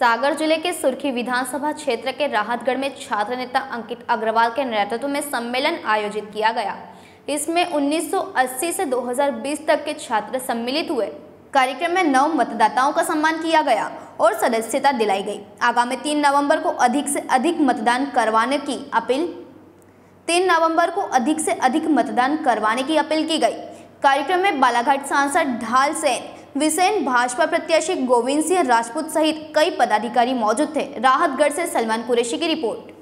सागर ज़िले के सुर्खी विधानसभा क्षेत्र के राहतगढ़ में छात्र नेता अंकित अग्रवाल के नेतृत्व में सम्मेलन आयोजित किया गया। इसमें 1980 से 2020 तक के छात्र सम्मिलित हुए। कार्यक्रम में नव मतदाताओं का सम्मान किया गया और सदस्यता दिलाई गई। आगामी तीन नवंबर को अधिक से अधिक मतदान करवाने की अपील। तीन नवंबर को अधिक से अधिक मतदान करवाने की अपील की गई। कार्यक्रम में बालाघाट सांसद ढाल सेन विसेन भाजपा प्रत्याशी गोविंद सिंह राजपूत सहित कई पदाधिकारी मौजूद थे। राहतगढ़ से सलमान कुरैशी की रिपोर्ट।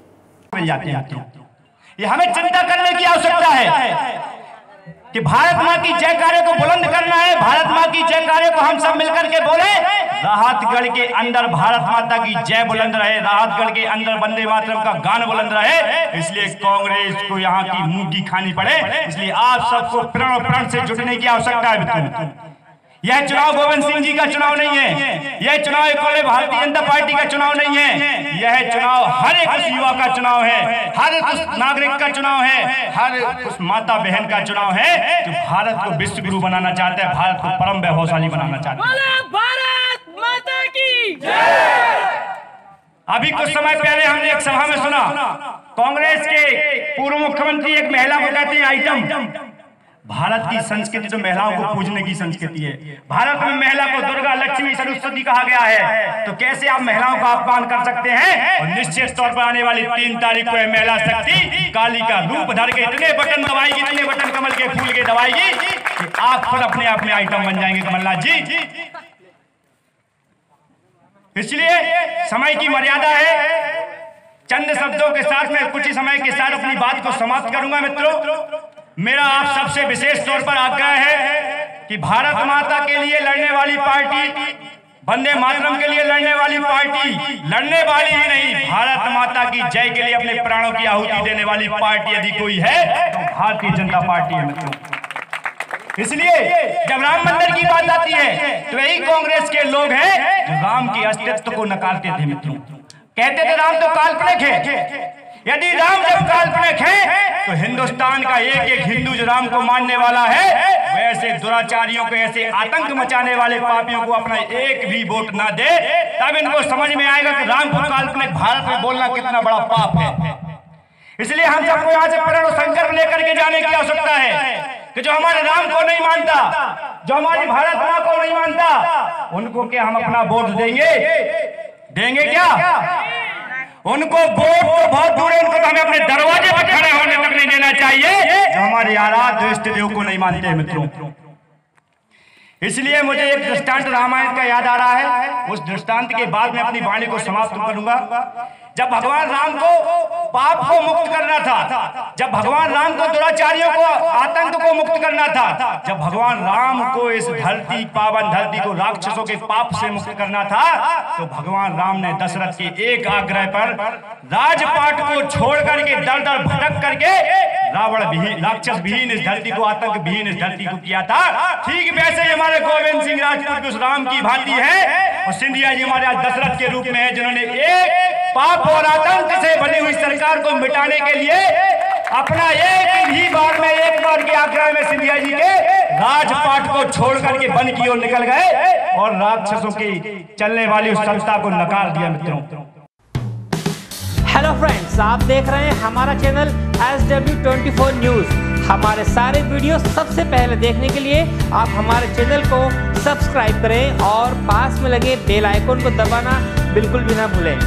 हमें चिंता करने की आवश्यकता है कि भारत माँ की जयकारे को बुलंद करना है। भारत माँ की जयकारे को हम सब मिलकर के बोले, राहतगढ़ के अंदर भारत माता की जय बुलंद रहे। राहतगढ़ के अंदर वंदे मातरम का गान बुलंद रहे। इसलिए कांग्रेस को यहाँ की मुँह की खानी पड़े। इसलिए आप सबको प्रण प्रण से जुटने की आवश्यकता है यह चुनाव गोविंद सिंह जी का चुनाव नहीं है। यह चुनाव भारतीय जनता पार्टी का चुनाव नहीं है। यह चुनाव हर एक उस युवा का चुनाव है हर उस नागरिक का चुनाव है हर उस माता बहन का चुनाव है जो भारत को विश्व गुरु बनाना चाहते हैं भारत को परम वैभवशाली बनाना चाहते हैं। भारत माता की अभी कुछ समय पहले हमने एक सभा में सुना कांग्रेस के पूर्व मुख्यमंत्री एक महिला को कहते हैं आइटम। भारत की संस्कृति तो महिलाओं को पूजने की संस्कृति है। भारत में महिला को दुर्गा लक्ष्मी सरस्वती कहा गया है। तो कैसे आप महिलाओं का अपमान कर सकते हैं? और निश्चित तौर पर आने वाली तीन तारीख को महिला शक्ति काली का रूप धर के इतने बटन दबाएगी इतने बटन कमल के फूल के दबाएगी कि आप खुद अपने आप में आइटम बन जाएँगे कमलनाथ जी। इसलिए समय की मर्यादा है। चंद शब्दों के साथ में कुछ ही समय के साथ अपनी बात को समाप्त करूँगा मित्रों। मेरा आप सबसे विशेष तौर पर आग्रह है कि भारत माता के लिए लड़ने वाली पार्टी बंदे मातरम के लिए लड़ने वाली पार्टी, लड़ने वाली ही नहीं, भारत माता की जय के लिए अपने प्राणों की आहुति देने वाली पार्टी यदि कोई है तो भारतीय जनता पार्टी है मित्रों। इसलिए जब राम मंदिर की बात आती है तो यही कांग्रेस के लोग हैं जो राम के अस्तित्व को नकारते थे मित्रों। कहते थे राम तो काल्पनिक है यदि राम जब काल्पनिक है तो हिंदुस्तान का एक एक हिंदू जो राम को मानने वाला है वैसे दुराचारियों को, ऐसे आतंक मचाने वाले पापियों को अपना एक भी वोट ना दे, तब इनको समझ में आएगा कि राम को काल्पनिक भारत में बोलना कितना बड़ा पाप है। इसलिए हम सबको यहाँ से प्रण संकल्प लेकर के जाने की आवश्यकता है कि जो हमारे राम को नहीं मानता, जो हमारी भारत माँ को नहीं मानता, उनको क्या हम अपना वोट देंगे? देंगे क्या? उनको बहुत तो बहुत दूर है, उनको तो हमें अपने दरवाजे पर खड़े होने तक नहीं देना चाहिए। जो हमारे आराध्य इष्ट देव को नहीं मानते मित्रों। इसलिए मुझे एक दृष्टांत रामायण का याद आ रहा है। उस दृष्टांत के बाद मैं अपनी वाणी को समाप्त करूँगा। जब भगवान राम को पाप को मुक्त करना था, जब भगवान राम को दुराचारियों को आतंक को मुक्त करना था, जब भगवान राम को इस धरती, पावन धरती को राक्षसों के पाप से मुक्त करना था तो भगवान राम ने दशरथ के एक आग्रह पर राजपाट को छोड़ करके दर दर भटक करके रावण विहीन राक्षस विहीन इस धरती को, आतंक भीन इस धरती को किया था। ठीक वैसे हमारे गोविंद सिंह राजपूत उस राम की भांति है और सिंधिया जी हमारे दशरथ के रूप में है, जिन्होंने एक पाप और आतंक से बनी हुई सरकार को मिटाने के लिए अपना एक ही बार में एक बार के आग्रह में सिंधिया जी के राजपाट को छोड़ करके वन की ओर निकल गए और राक्षसों की चलने वाली उस सत्ता को नकार दिया, मित्रों। हेलो फ्रेंड्स आप देख रहे हैं हमारा channel S W twenty four news हमारे सारे वीडियो सबसे पहले देखने के लिए आप हमारे चैनल को सब्सक्राइब करें और पास में लगे बेल आइकन को दबाना बिल्कुल भी ना भूलें।